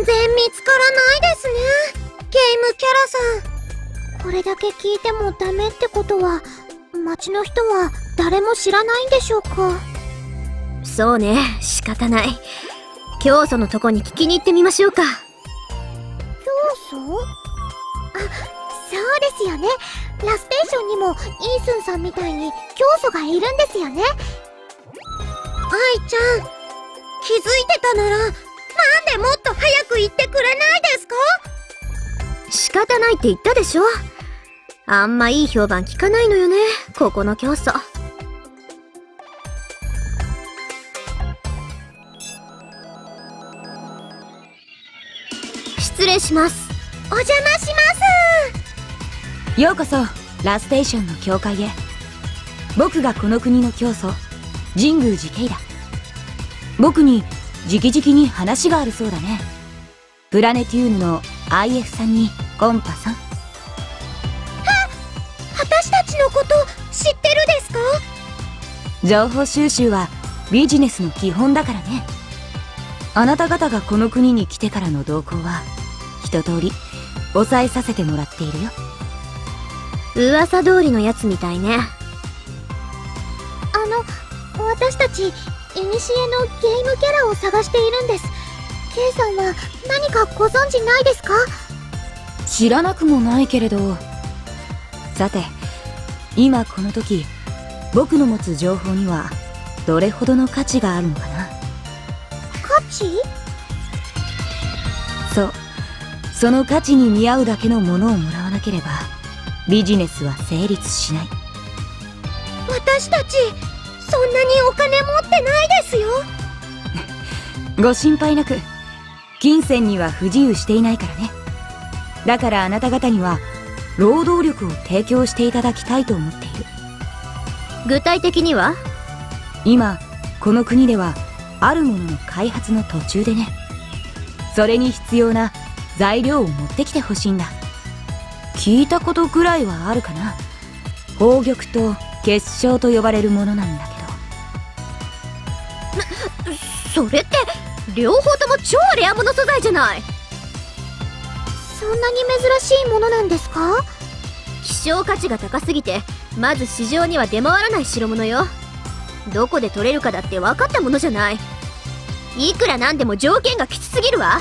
全然見つからないですね。ゲームキャラさん。これだけ聞いてもダメってことは町の人は誰も知らないんでしょうか？そうね。仕方ない。教祖のとこに聞きに行ってみましょうか。教祖？あそうですよね。ラステーションにもイースンさんみたいに教祖がいるんですよね。愛ちゃん気づいてたならなんでもっと早く言ってくれないですか？仕方ないって言ったでしょ。あんまいい評判聞かないのよねここの教祖。失礼します。お邪魔します。ようこそラステーションの教会へ。僕がこの国の教祖神宮寺慶だ。僕に直々に話があるそうだね。プラネテューヌの IF さんにコンパさん。私たちのこと知ってるですか？情報収集はビジネスの基本だからね。あなた方がこの国に来てからの動向は一通り抑えさせてもらっているよ。噂通りのやつみたいね。あの私たち古のゲームキャラを探しているんです。K さんは何かご存知ないですか？知らなくもないけれど。さて今この時僕の持つ情報にはどれほどの価値があるのかな？価値？そう。その価値に見合うだけのものをもらわなければビジネスは成立しない。私たちそんなにお金持ってないですよ。ご心配なく金銭には不自由していないからね。だからあなた方には労働力を提供していただきたいと思っている。具体的には？今この国ではあるものの開発の途中でね。それに必要な材料を持ってきてほしいんだ。聞いたことぐらいはあるかな。宝玉と結晶と呼ばれるものなんだそれって両方とも超レア物素材じゃない。そんなに珍しいものなんですか？希少価値が高すぎてまず市場には出回らない代物よ。どこで取れるかだって分かったものじゃない。いくらなんでも条件がきつすぎるわ。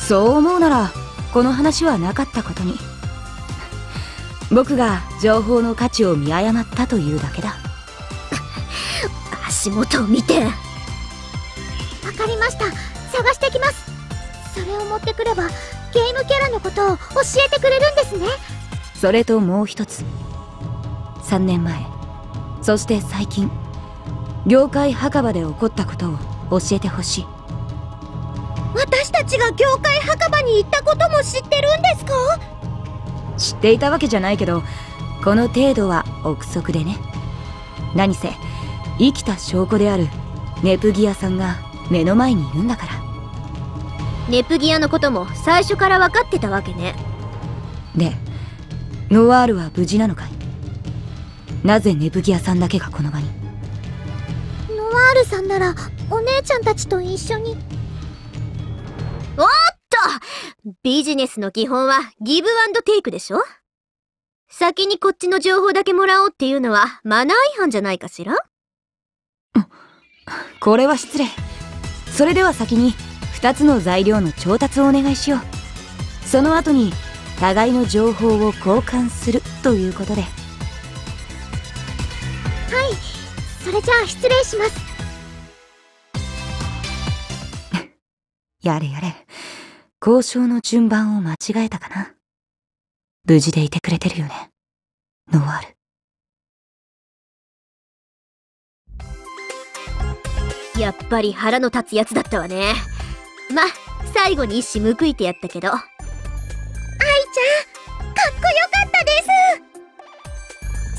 そう思うならこの話はなかったことに。僕が情報の価値を見誤ったというだけだ足元を見て。わかりました。探してきます。それを持ってくればゲームキャラのことを教えてくれるんですね。それともう一つ。3年前。そして最近業界墓場で起こったことを教えてほしい。私たちが業界墓場に行ったことも知ってるんですか？知っていたわけじゃないけどこの程度は憶測でね。何せ生きた証拠であるネプギアさんが目の前にいるんだから。ネプギアのことも最初から分かってたわけね。でノワールは無事なのかい？なぜネプギアさんだけがこの場に？ノワールさんならお姉ちゃんたちと一緒に。おっと！ビジネスの基本はギブアンドテイクでしょ？先にこっちの情報だけもらおうっていうのはマナー違反じゃないかしら？これは失礼。それでは先に2つの材料の調達をお願いしよう。その後に互いの情報を交換するということで。はい。それじゃあ失礼します。やれやれ。交渉の順番を間違えたかな。無事でいてくれてるよね。ノワールやっぱり腹の立つやつだったわね。ま最後に一矢報いてやったけど。愛ちゃんかっこよかったで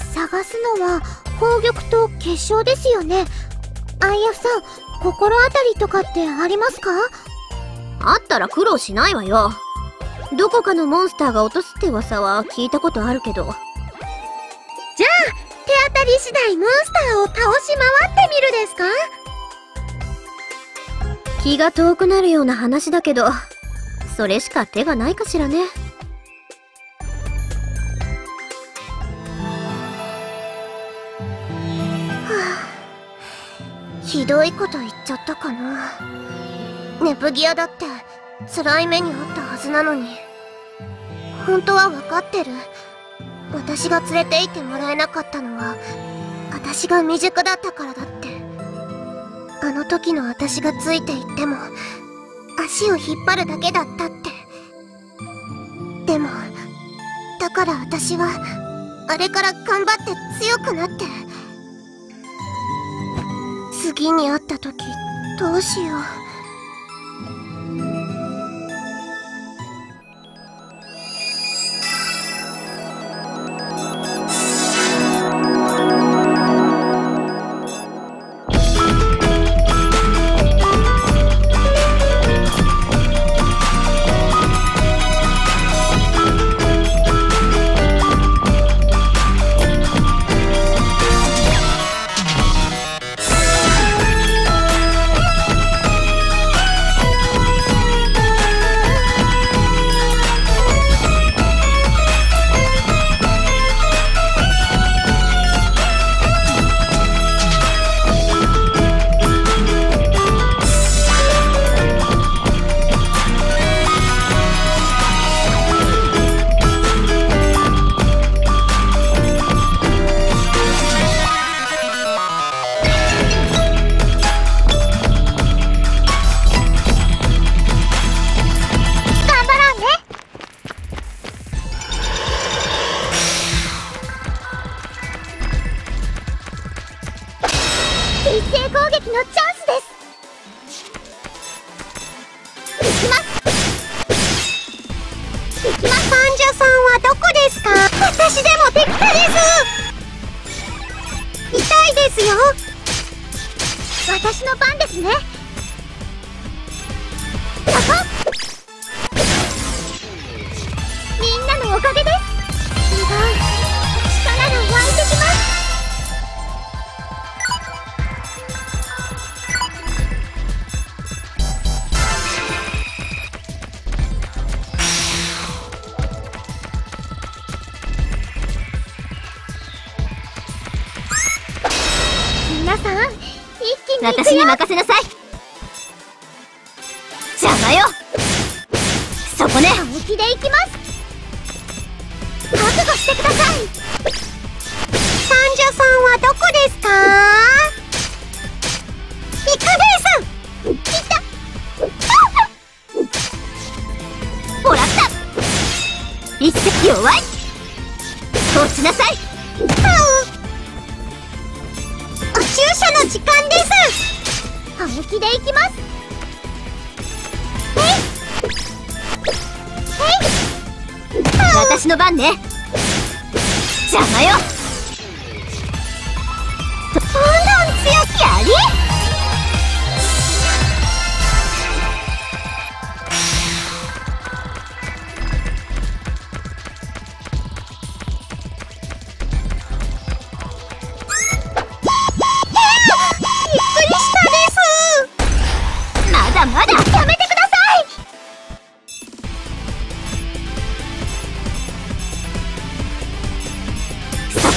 す。探すのは宝玉と結晶ですよね。アイヤフさん心当たりとかってありますか？あったら苦労しないわよ。どこかのモンスターが落とすって噂は聞いたことあるけど。じゃあ手当たり次第モンスターを倒し回ってみるですか？気が遠くなるような話だけど、それしか手がないかしらね。ひどいこと言っちゃったかな。ネプギアだって辛い目にあったはずなのに。本当は分かってる。私が連れて行ってもらえなかったのは私が未熟だったからだって。あの時の私がついていっても足を引っ張るだけだったって。でもだから私はあれから頑張って強くなって。次に会った時どうしよう。弱い。落ちなさい。お注射の時間です。本気で行きます。えい私の番ね。邪魔よ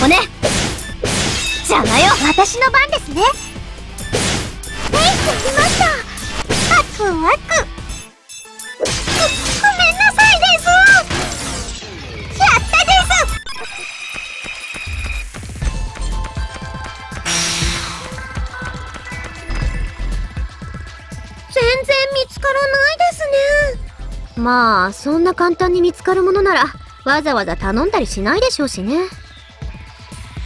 こね。邪魔よ。私の番ですね。えいやりました。ワクワク。ごごめんなさいです。やったです。全然見つからないですね。まあそんな簡単に見つかるものならわざわざ頼んだりしないでしょうしね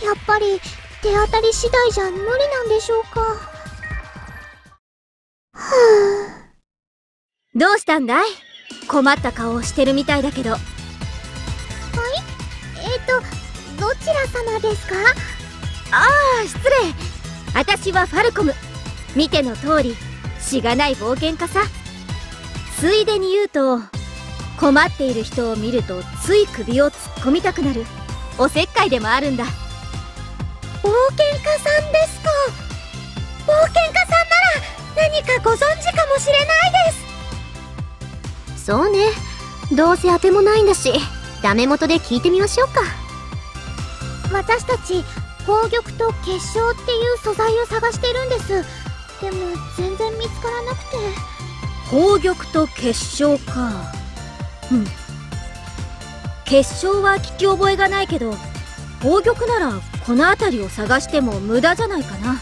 やっぱり手当たり次第じゃ無理なんでしょうか。は どうしたんだい？困った顔をしてるみたいだけど。あえっ、とどちら様ですか？ああ失礼。私はファルコム。見ての通りしがない冒険家さ。ついでに言うと困っている人を見るとつい首を突っ込みたくなる。おせっかいでもあるんだ冒険家さんですか。冒険家さんなら何かご存知かもしれないです。そうね。どうせ当てもないんだしダメ元で聞いてみましょうか。私たち宝玉と結晶っていう素材を探してるんです。でも全然見つからなくて。宝玉と結晶か。うん。結晶は聞き覚えがないけど宝玉ならこの辺りを探しても無駄じゃないかな。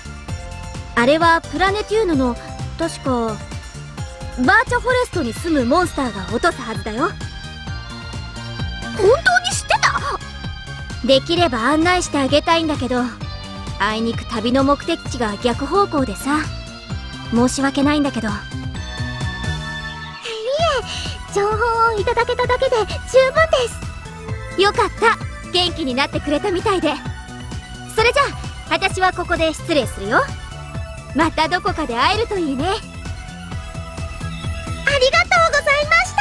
あれはプラネテューヌの確かバーチャフォレストに住むモンスターが落とすはずだよ。本当に知ってた？できれば案内してあげたいんだけどあいにく旅の目的地が逆方向でさ。申し訳ないんだけど。いいえ情報をいただけただけで十分です。よかった。元気になってくれたみたいでそれじゃあ私はここで失礼するよ。またどこかで会えるといいね。ありがとうございまし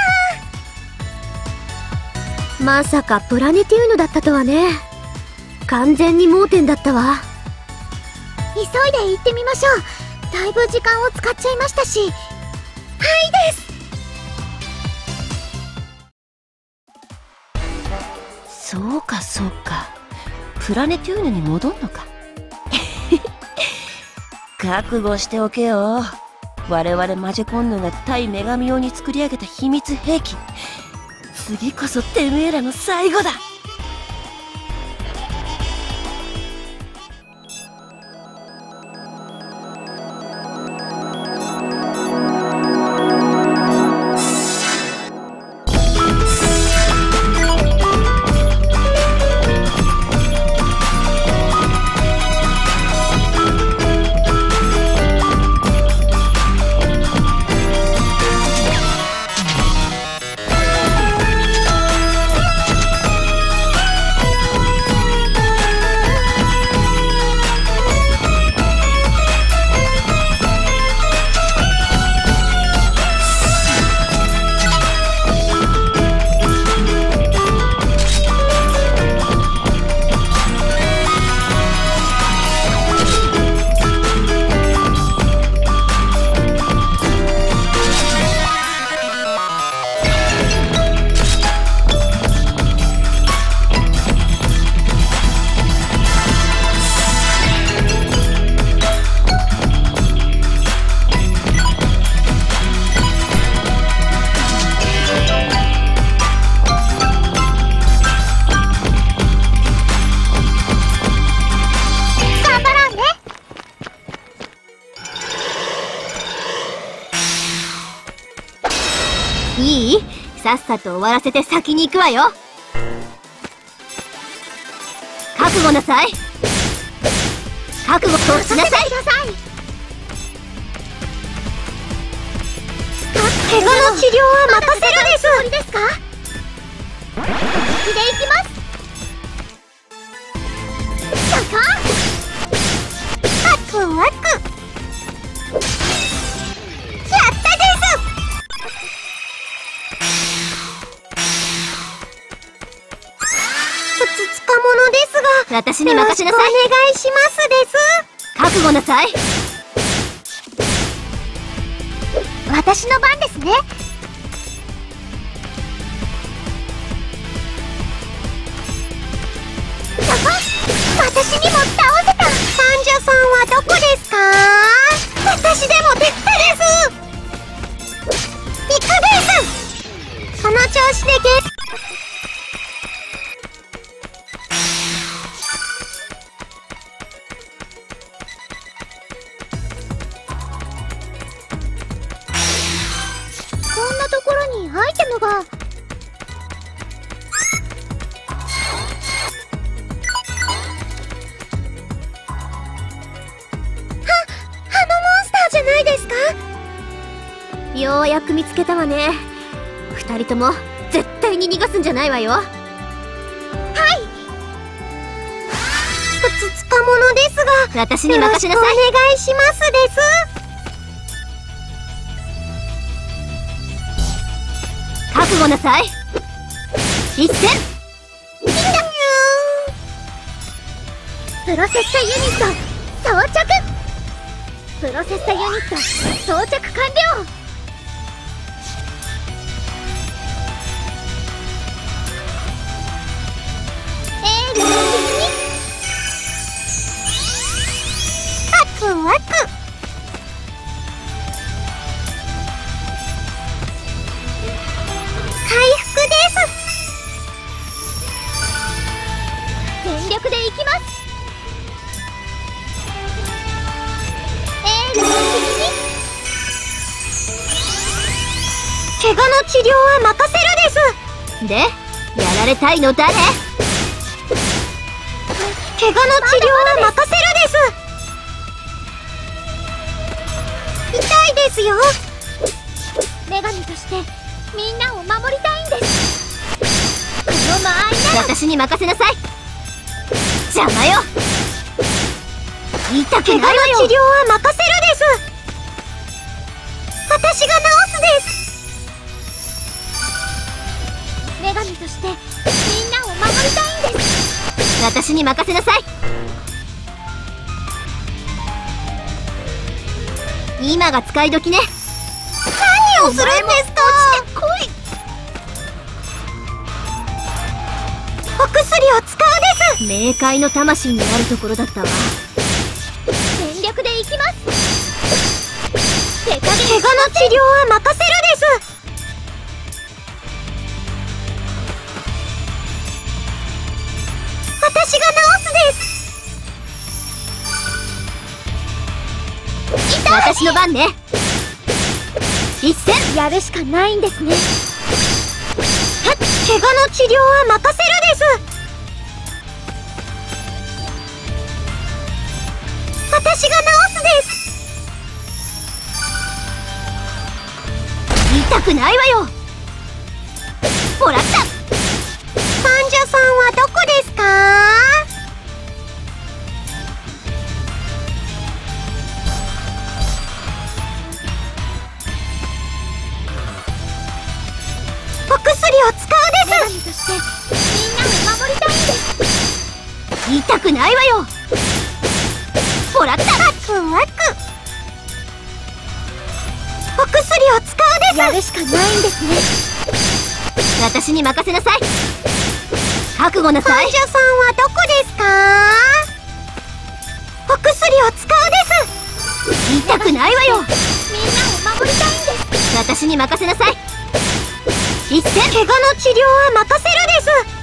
た。まさかプラネティウヌだったとはね。完全に盲点だったわ。急いで行ってみましょう。だいぶ時間を使っちゃいましたし。はいです。そうかそうかプラネテューヌに戻んのか？覚悟しておけよ。我々マジェコンヌが対女神用に作り上げた秘密兵器。次こそてめえらの最後だ。さっさと終わらせて先に行くわよ。覚悟なさい。覚悟としなさい。怪我の治療は任せるです。ですか？本気でいきます私に任せなさい。お願いしますです覚悟なさい私の番ですねそこ私にも倒せた患者さんはどこですか私でもできたですイカですその調子でゲのモンスターじゃないですか？ようやく見つけたわね。二人とも絶対に逃がすんじゃないわよ。ふつつかものですが私に任せなさい。お願いしますです覚悟なさい。一戦プロセッサユニット装着。プロセッサユニット装着完了。は任せるです。でやられたいの誰？怪我の治療は任せるです。痛いですよ。女神としてみんなを守りたいんです。この間合いなら私に任せなさい。邪魔よ。痛く怪ないわよ。我の治療は任せ女神としてみんなを守りたいんです。私に任せなさい。今が使い時ね。何をするんですか？来い。お薬を使うです。冥界の魂になるところだったわ。全力でいきます。手加減怪我の治療は任せ私の番ね。一戦。やるしかないんですね。はっ怪我の治療は任せるです。私が治すです。痛くないわよ。もらった。患者さんはどこですか？くないわよ。もらったワクワクお薬を使うです。やるしかないんですね。私に任せなさい。覚悟なさい。患者さんはどこですか？お薬を使うです。痛くないわよ。みんなを守りたいんです。私に任せなさい。一戦。怪我の治療は任せるです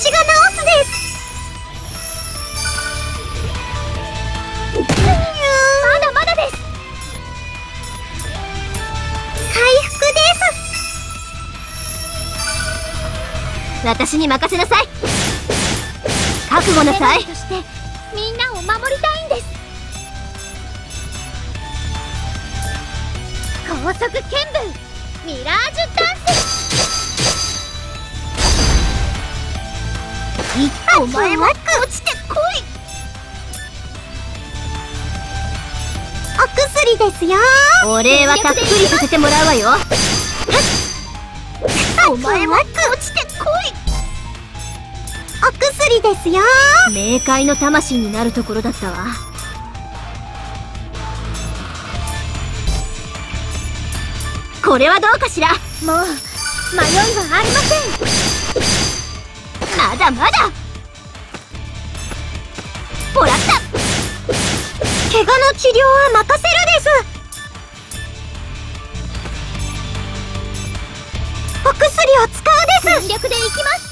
私が治すです。まだまだです。回復です。私に任せなさい。覚悟なさい。としてみんなを守りたいんです。高速剣お前も落ちてこい。お薬ですよ。お礼はたっぷりさせてもらうわよ。お前も落ちてこい。お薬ですよ。冥界の魂になるところだったわ。これはどうかしら？もう迷いはありません。まだまだもらった。怪我の治療は任せるです。お薬を使うです。全力でいきます。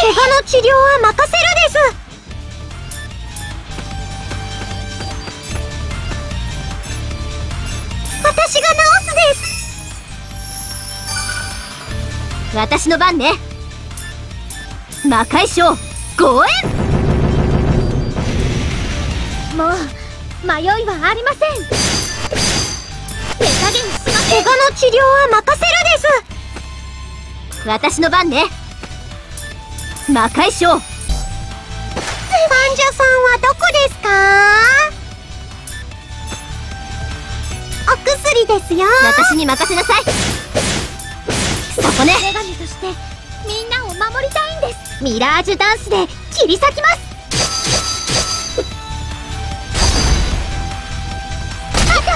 怪我の治療は任せるです。私が治すです。私の番ね魔界将ご縁。もう迷いはありません。手加減しません。怪我の治療は任せるです。私の番ね。魔界将患者さんはどこですか？お薬ですよ。私に任せなさい。そこね。女神としてみんなを守りたいミラージュダンスで切り裂きます。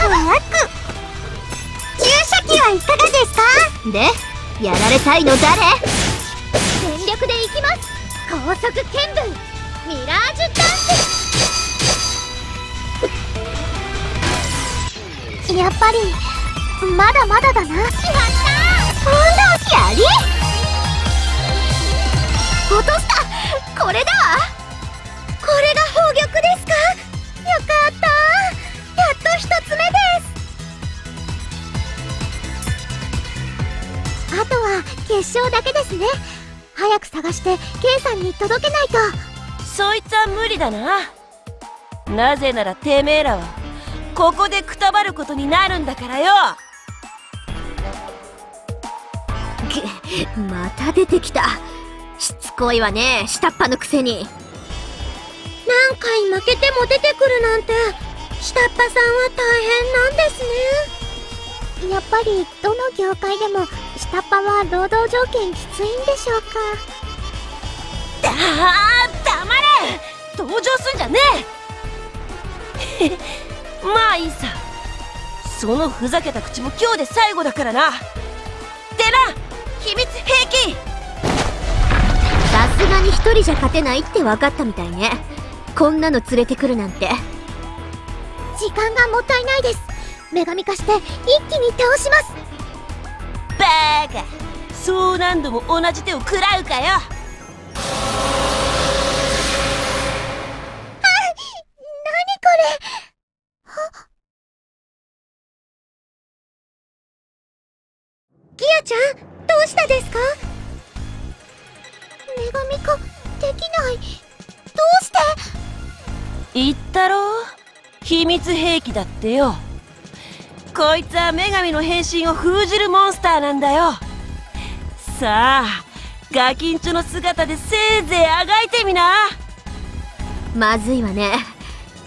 は悪注射器はいかがですか？でやられたいの誰？全力でいきます。高速ミラージュダンス。やっぱりまだまだだな。しまった。今度やり落としたこれだわこれが宝玉です。かよかったやっと一つ目です。あとは決勝だけですね。早く探して K さんに届けないと。そいつは無理だな。なぜならてめえらはここでくたばることになるんだからよ。くまた出てきたしつこいわね下っ端のくせに。何回負けても出てくるなんて下っ端さんは大変なんですね。やっぱりどの業界でも下っ端は労働条件きついんでしょうか。ああ黙れ！登場すんじゃねえ！まあいいさ。そのふざけた口も今日で最後だからな。でな秘密兵器一人じゃ勝てないって分かったみたいね。こんなの連れてくるなんて。時間がもったいないです。女神化して一気に倒します。バーカ。そう何度も同じ手を食らうかよ。何これ。ギアちゃんどうしたですか？女神化できない。どうして？言ったろ秘密兵器だってよ。こいつは女神の変身を封じるモンスターなんだよ。さあガキンチョの姿でせいぜいあがいてみな。まずいわね。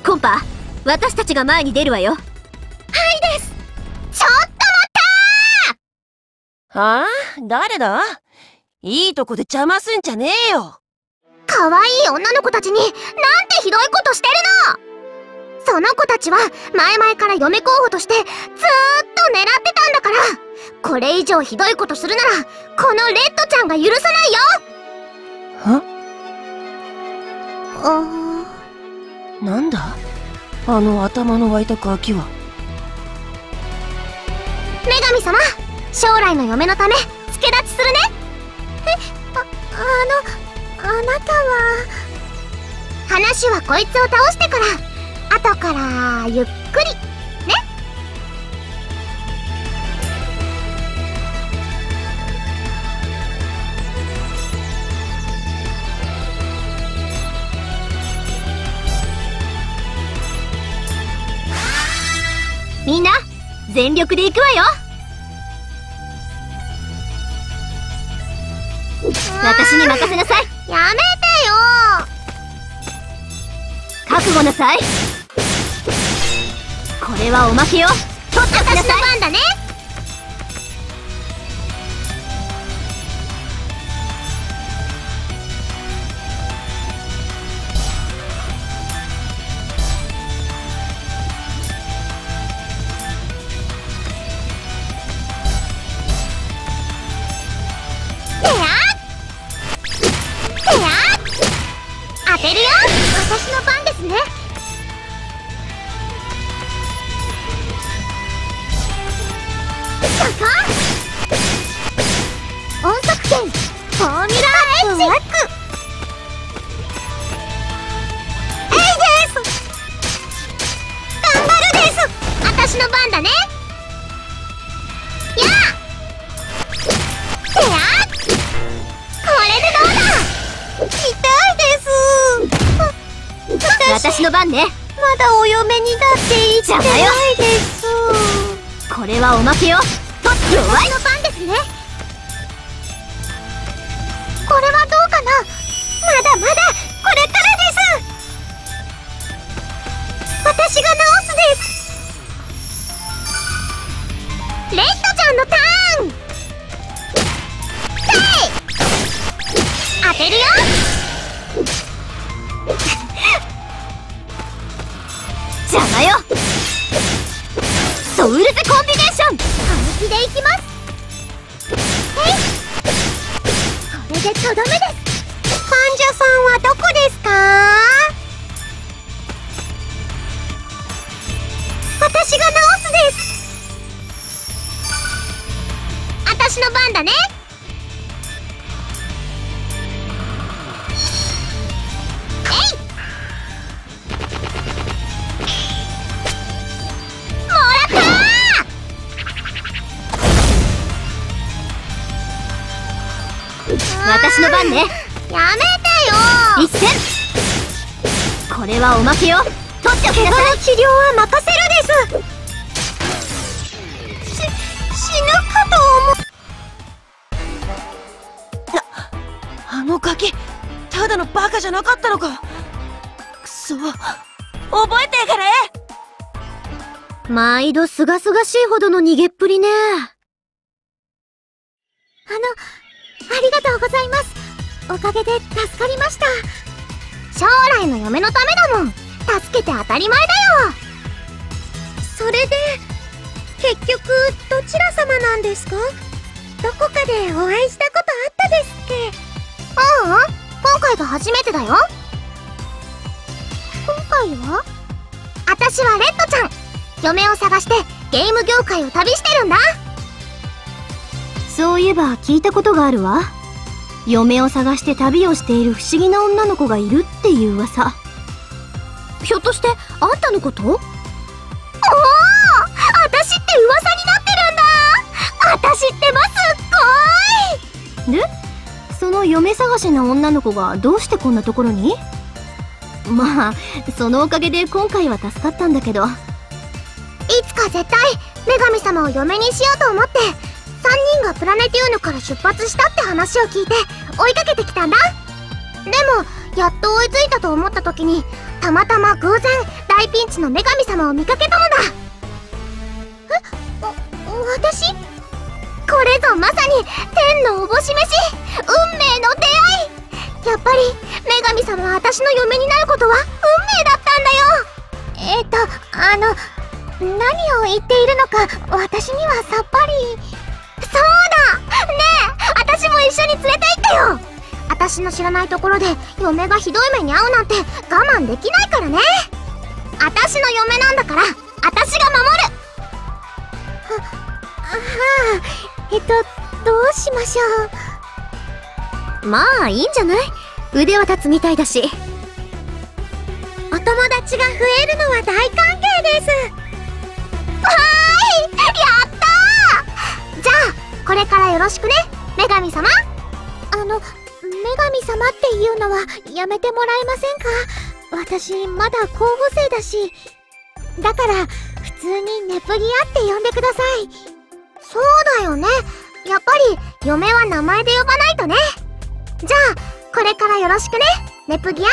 コンパ私たちが前に出るわよ。ちょっとはあ？誰だ？いいとこで邪魔すんじゃねえよ。可愛い女の子たちになんてひどいことしてるの！その子たちは前々から嫁候補としてずーっと狙ってたんだから。これ以上ひどいことするならこのレッドちゃんが許さないよ！は？あなんだ？あの頭の湧いたガキは。女神様将来の嫁のため助立ちするね！えああのあなたは話はこいつを倒してから後からゆっくりねみんな全力で行くわよ私に任せなさい。やめてよ。覚悟なさい。これはおまけよ取っておきな私のさい番だねじはおまけよ。と弱い。の番ですねこれはどうかな？まだまだこれからです。私が直すです。レッドちゃんのターン。当てるよ。よ。ソウルズコンビネーション。本気でいきます。これでとどめです。患者さんはどこですか？私が治すです。私の番だね。私の番ね。やめてよ。一戦。これはおまけよ。取っておきなさい。治療は任せるです。し死ぬかと思あのガキただのバカじゃなかったのか。くそ覚えてかね。毎度すがすがしいほどの逃げっぷりね。あのありがとうございます。おかげで助かりました。将来の嫁のためだもん。助けて当たり前だよ。それで結局どちら様なんですか？どこかでお会いしたことあったですっけ？ううん。今回が初めてだよ。今回は？私はレッドちゃん。嫁を探してゲーム業界を旅してるんだそういえば聞いたことがあるわ。嫁を探して旅をしている不思議な女の子がいるっていう噂。ひょっとしてあんたのこと？おお私って噂になってるんだ。私ってばすっごい。でその嫁探しの女の子がどうしてこんなところに？まあそのおかげで今回は助かったんだけど。いつか絶対女神様を嫁にしようと思ってがプラネテューヌから出発したって話を聞いて追いかけてきたんだ。でもやっと追いついたと思った時にたまたま偶然大ピンチの女神様を見かけたのだ。えお私？これぞまさに天のおぼし飯。運命の出会い。やっぱり女神様は私の嫁になることは運命だったんだよ。えっ、とあの何を言っているのか私にはさっぱり。そうだねえ私も一緒に連れて行ってよ。私の知らないところで嫁がひどい目に遭うなんて我慢できないからね。私の嫁なんだから私が守る。ははあえっとどうしましょまあいいんじゃない？腕は立つみたいだし。うお友達が増えるのは大歓迎です。わーこれからよろしくね。女神様。あの女神様っていうのはやめてもらえませんか？私まだ候補生だし。だから普通にネプギアって呼んでください。そうだよね。やっぱり嫁は名前で呼ばないとね。じゃあこれからよろしくね。ネプギア